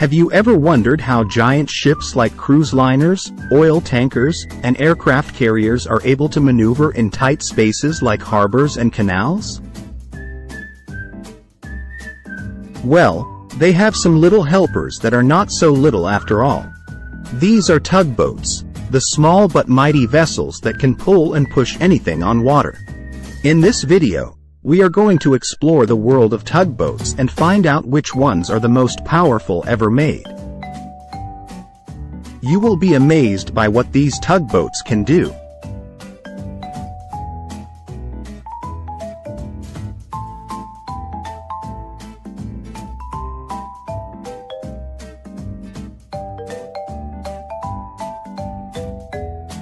Have you ever wondered how giant ships like cruise liners, oil tankers, and aircraft carriers are able to maneuver in tight spaces like harbors and canals? Well, they have some little helpers that are not so little after all. These are tugboats, the small but mighty vessels that can pull and push anything on water. In this video, we are going to explore the world of tugboats and find out which ones are the most powerful ever made. You will be amazed by what these tugboats can do.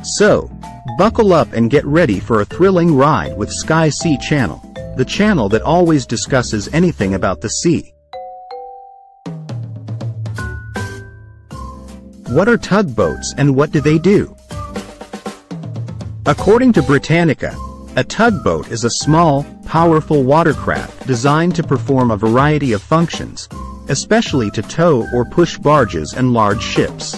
So, buckle up and get ready for a thrilling ride with Sky Sea Channel the channel that always discusses anything about the sea. What are tugboats and what do they do? According to Britannica, a tugboat is a small, powerful watercraft designed to perform a variety of functions, especially to tow or push barges and large ships.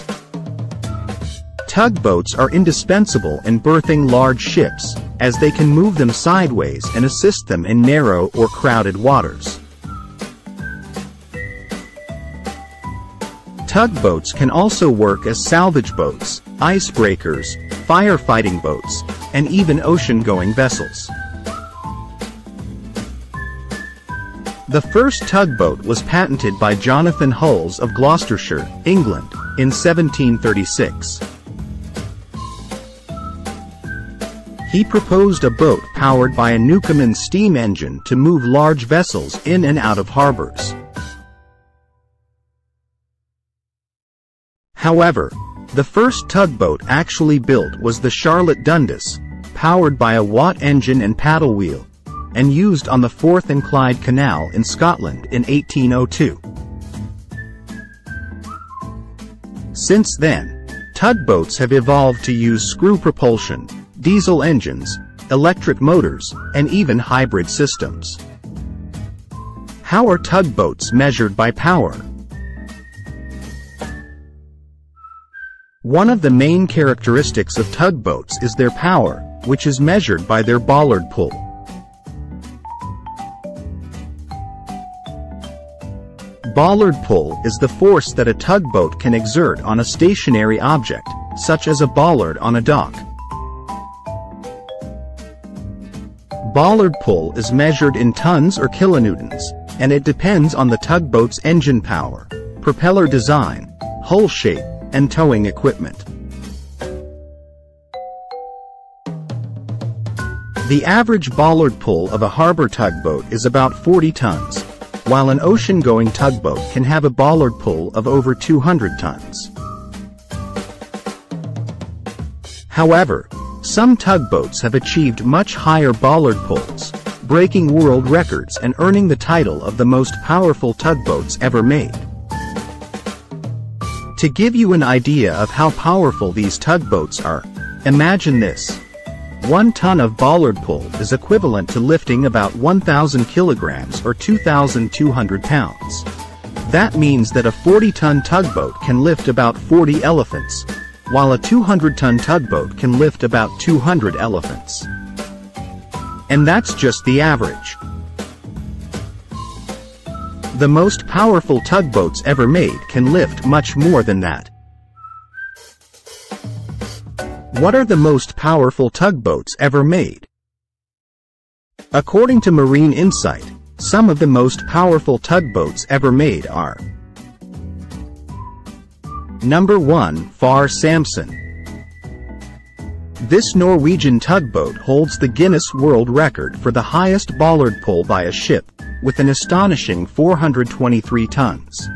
Tugboats are indispensable in berthing large ships, as they can move them sideways and assist them in narrow or crowded waters. Tugboats can also work as salvage boats, icebreakers, firefighting boats, and even ocean-going vessels. The first tugboat was patented by Jonathan Hulls of Gloucestershire, England, in 1736. He proposed a boat powered by a Newcomen steam engine to move large vessels in and out of harbors. However, the first tugboat actually built was the Charlotte Dundas, powered by a Watt engine and paddle wheel, and used on the Forth and Clyde Canal in Scotland in 1802. Since then, tugboats have evolved to use screw propulsion, diesel engines, electric motors, and even hybrid systems. How are tugboats measured by power? One of the main characteristics of tugboats is their power, which is measured by their bollard pull. Bollard pull is the force that a tugboat can exert on a stationary object, such as a bollard on a dock. Bollard pull is measured in tons or kilonewtons, and it depends on the tugboat's engine power, propeller design, hull shape, and towing equipment. The average bollard pull of a harbor tugboat is about 40 tons, while an ocean-going tugboat can have a bollard pull of over 200 tons. However, some tugboats have achieved much higher bollard pulls, breaking world records and earning the title of the most powerful tugboats ever made. To give you an idea of how powerful these tugboats are, imagine this. One ton of bollard pull is equivalent to lifting about 1,000 kilograms or 2,200 pounds. That means that a 40-ton tugboat can lift about 40 elephants, while a 200-ton tugboat can lift about 200 elephants. And that's just the average. The most powerful tugboats ever made can lift much more than that. What are the most powerful tugboats ever made? According to Marine Insight, some of the most powerful tugboats ever made are Number 1. Far Samson This Norwegian tugboat holds the Guinness World Record for the highest bollard pull by a ship, with an astonishing 423 tons.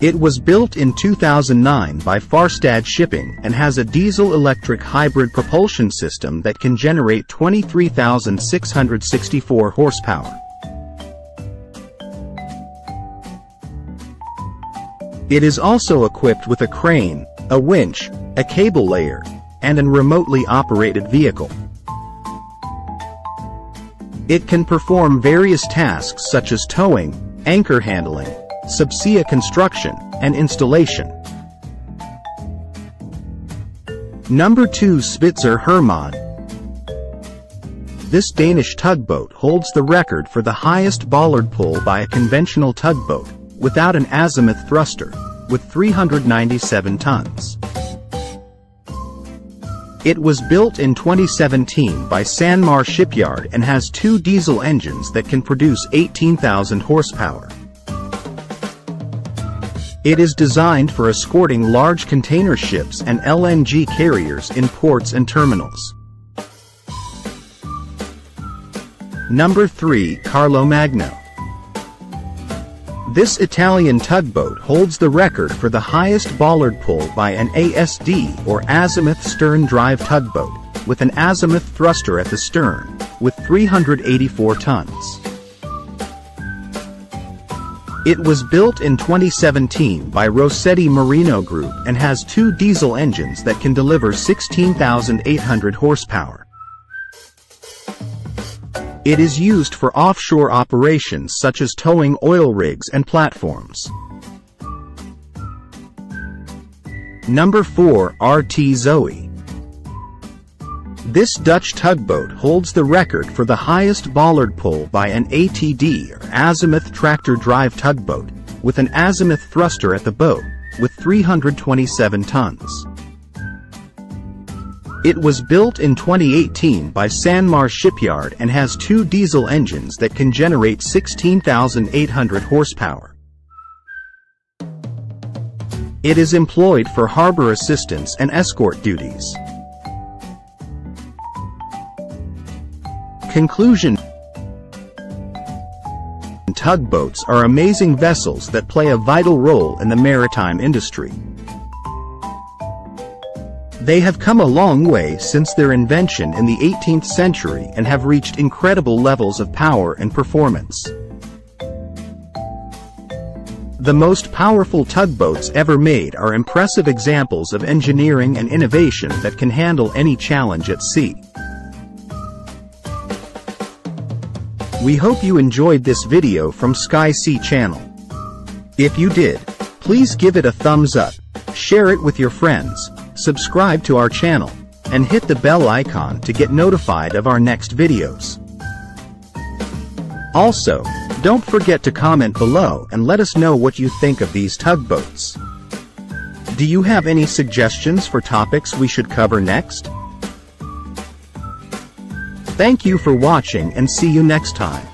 It was built in 2009 by Farstad Shipping and has a diesel-electric hybrid propulsion system that can generate 23,664 horsepower. It is also equipped with a crane, a winch, a cable layer, and an remotely operated vehicle. It can perform various tasks such as towing, anchor handling, subsea construction, and installation. Number 2 Svitzer Hermann This Danish tugboat holds the record for the highest bollard pull by a conventional tugboat, without an azimuth thruster, with 397 tons. It was built in 2017 by Sanmar Shipyard and has two diesel engines that can produce 18,000 horsepower. It is designed for escorting large container ships and LNG carriers in ports and terminals. Number 3 Carlo Magno this Italian tugboat holds the record for the highest bollard pull by an ASD or azimuth stern drive tugboat, with an azimuth thruster at the stern, with 384 tons. It was built in 2017 by Rosetti Marino Group and has two diesel engines that can deliver 16,800 horsepower. It is used for offshore operations such as towing oil rigs and platforms. Number 4 RT Zoe This Dutch tugboat holds the record for the highest bollard pull by an ATD or azimuth tractor drive tugboat, with an azimuth thruster at the boat, with 327 tons. It was built in 2018 by Sanmar Shipyard and has two diesel engines that can generate 16,800 horsepower. It is employed for harbor assistance and escort duties. Conclusion Tugboats are amazing vessels that play a vital role in the maritime industry. They have come a long way since their invention in the 18th century and have reached incredible levels of power and performance. The most powerful tugboats ever made are impressive examples of engineering and innovation that can handle any challenge at sea. We hope you enjoyed this video from Sky Sea Channel. If you did, please give it a thumbs up, share it with your friends, subscribe to our channel, and hit the bell icon to get notified of our next videos. Also, don't forget to comment below and let us know what you think of these tugboats. Do you have any suggestions for topics we should cover next? Thank you for watching and see you next time.